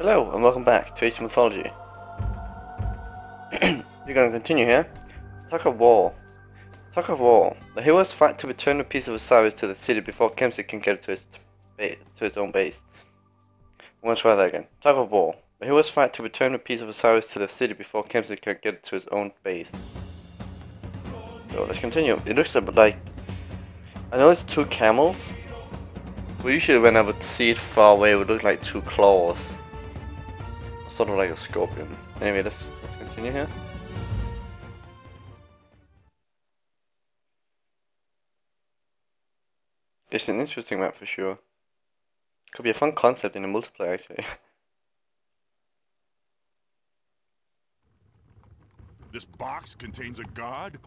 Hello, and welcome back to Ace Mythology. We're gonna continue here. Talk of war. Talk of war. The heroes fight to return the piece of Osiris to the city before Kemsit can get it to his, to his own base. I'm gonna try that again. Talk of war. The heroes fight to return the piece of Osiris to the city before Kemsit can get it to his own base. So let's continue. It looks like I know it's two camels. But usually when I would see it far away, it would look like two claws sort of like a scorpion. Anyway, let's let's continue here. It's an interesting map for sure. Could be a fun concept in a multiplayer actually. This box contains a god?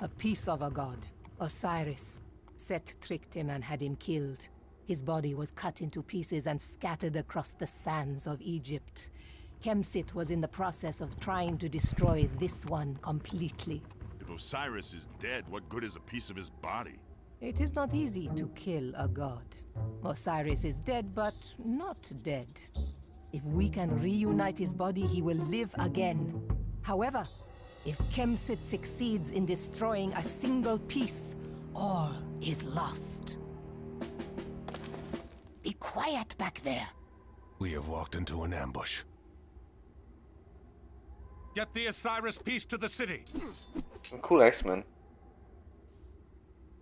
A piece of a god, Osiris. Set tricked him and had him killed. His body was cut into pieces and scattered across the sands of Egypt. Kemsit was in the process of trying to destroy this one completely. If Osiris is dead, what good is a piece of his body? It is not easy to kill a god. Osiris is dead, but not dead. If we can reunite his body, he will live again. However, if Kemsit succeeds in destroying a single piece, all is lost. Be quiet back there. We have walked into an ambush. Get the Osiris piece to the city. Some cool axemen.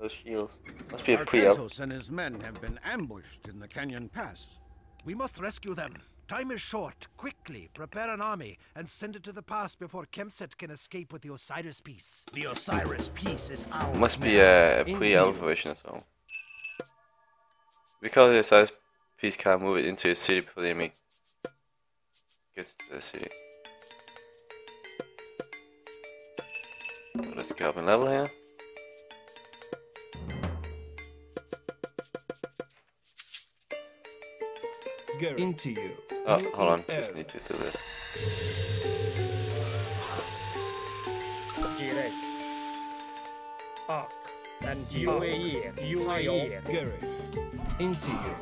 Those shields. Must be a pre-up. Arkantos and his men have been ambushed in the Canyon Pass. We must rescue them. Time is short. Quickly, prepare an army and send it to the pass before Kemsit can escape with the Osiris piece. The Osiris piece is ours. Must be a, a pre-alpha version as well. Because the size piece can't move it into a city before the enemy gets to the city. Let's go up in level here. Into you. Oh, hold on. Just need to do this. UAE. UAE. Gary. Into you.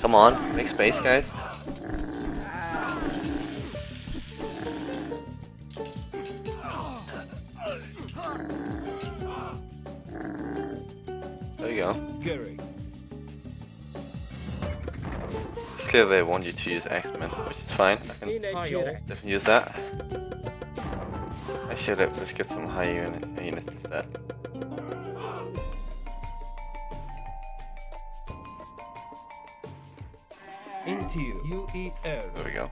Come on, make space, guys. Clearly they want you to use axemen, which is fine. I can definitely use that. Actually, let- let's get some high unit units instead. Into you. You eat air. There we go.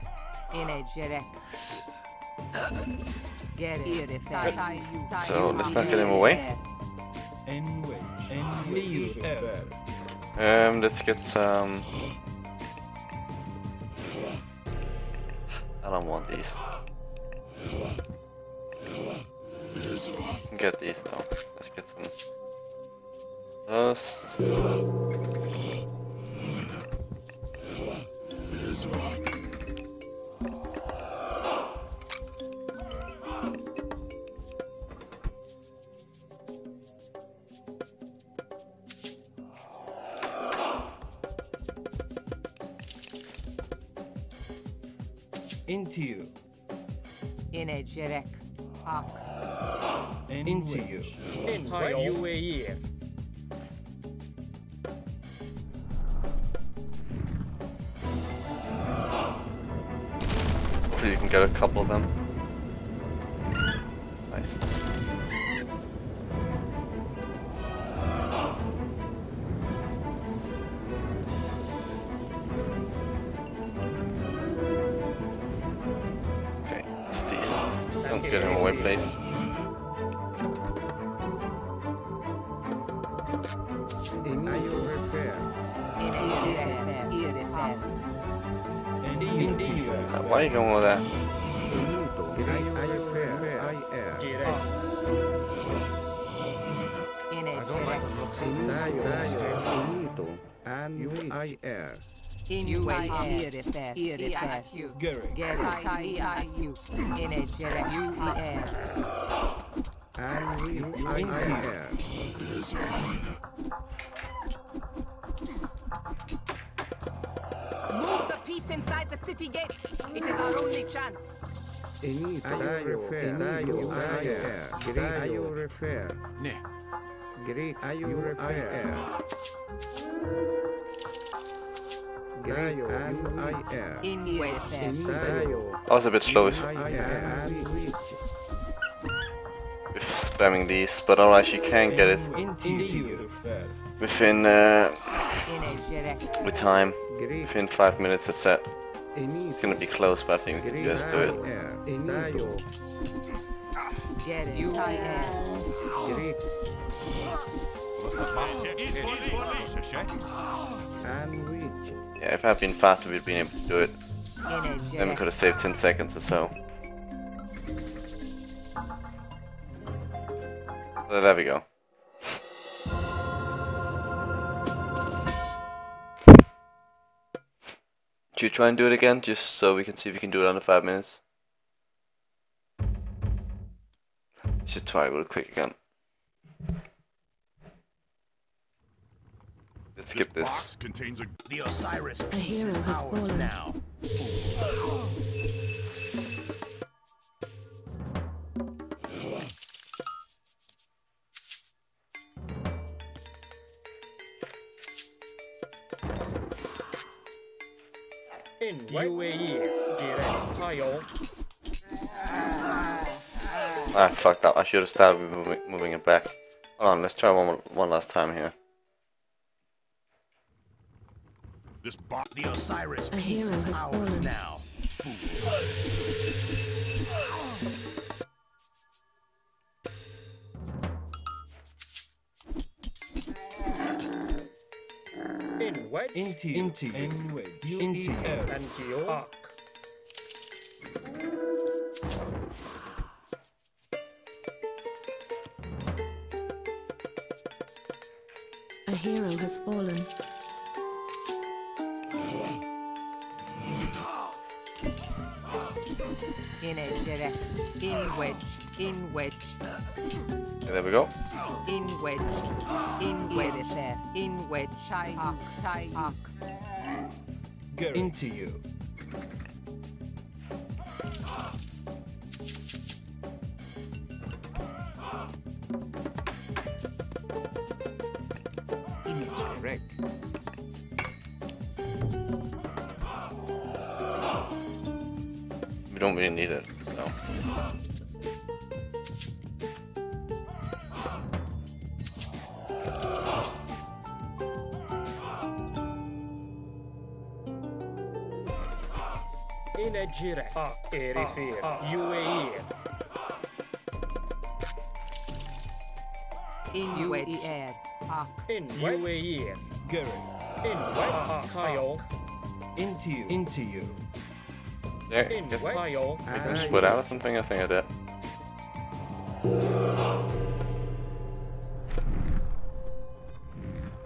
Inegere. Get it. So, let's not get him away. En way. En you air. Um, let's get some. I don't want these. Get these though. Let's get some. Those. Into you. Inegere. Arc. En Into you. In UAE. Hopefully you can get a couple of them. Nice. Get him away, please. Into you. Uh, Why are you going with that? Direct. Inegere. and UIR. In UAR. ERFR. Gary. Gary. IEIU. NHLF. UER. And we Into. Move the peace inside the city gates. It is our only chance. Ini tayo tayo air. Tayo repair. Ne. Greek ayo repair. I was a bit slow with with spamming these, but alright, you can get it within uh, with time. Within five minutes a set. It's gonna be close, but I think we can just do it. Yeah, if I'd been faster, we'd been able to do it. Then we could have saved 10 seconds or so. So there we go. Should you try and do it again, just so we can see if we can do it under 5 minutes? Just try real quick again. Let's skip this this. box contains a The Osiris piece is ours fallen. now. In UAE. Direct high Ah, fucked up. I should have started moving, moving it back. Hold on, let's try one one last time here. This box. The Osiris A piece hero is ours fallen. now. In wedge. Into. Into. Into. And geo arc. A hero has fallen. NHLF. In wedge. In wedge. Okay, there we go. In wedge. In wedge. In wedge. Arc. Arc. Into you. Correct. Don't really need it, so. In a direct arc. Ah, Erifir. Ah, ah. UAE. In UAR. Arc. In UAE. Gary. In wedge. High Into you. Into you. There, In get, wedge. High split out or something? I think I did.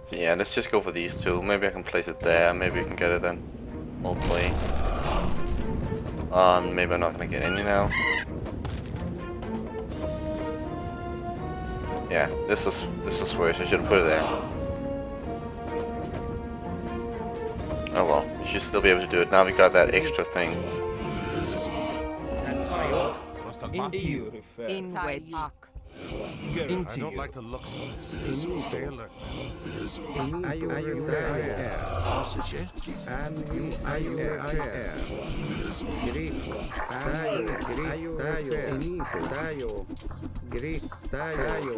So yeah, let's just go for these two. Maybe I can place it there, maybe we can get it then. Hopefully. Um, maybe I'm not gonna get any now. Yeah, this is this is worse. I should have put it there. Oh well, you should still be able to do it. Now we got that extra thing. And high Into you. In wedge. Arc. Gary. I Into don't you. like the looks of this. Stay alert. ayo repair. And we ayo repair. Greek tayo Greek tayo tayo Greek tayo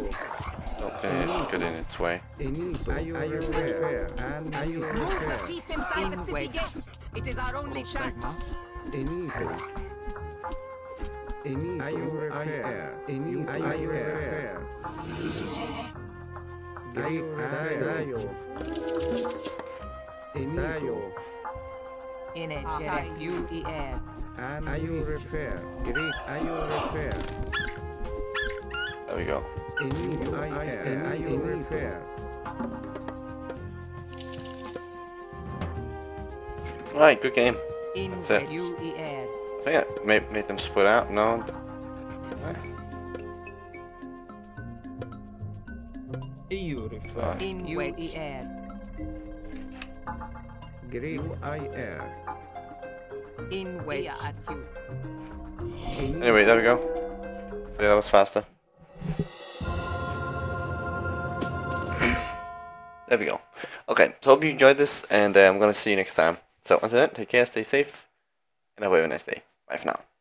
Okay, get in its way. Inito ayo repair and ayo Move the repair. peace inside the city gates. It is our only chance. Inito Inito ayo repair. Inito ayo repair. Greek tayo Inito NHLF. UER. and ayo repair. Greek ayo repair. There we go. Inito ayo repair. Right, good game. In That's it. you air. I think I made, made them split out. No. EU refer. In you air. Great I air. In way at you. Anyway, there we go. So yeah, that was faster. There we go. Okay, so hope you enjoyed this, and uh, I'm gonna see you next time. So until then, take care, stay safe, and have a nice day. Bye for now.